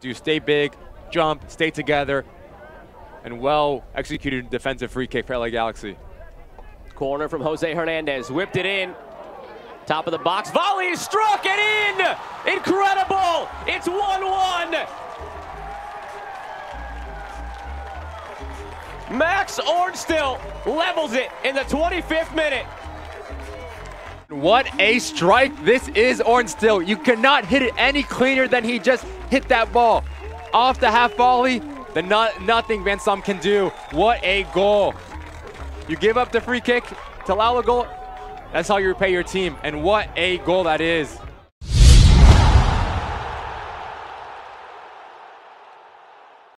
Do stay big, jump, stay together, and well executed defensive free kick for LA Galaxy. Corner from Jose Hernandez, whipped it in. Top of the box, volley struck it in! Incredible! It's 1-1! Max Ornstil levels it in the 25th minute. What a strike this is Ornstil. You cannot hit it any cleaner than he just hit that ball. Off the half volley, the not, nothing Van Sum can do. What a goal. You give up the free kick to allow the goal. That's how you repay your team. And what a goal that is.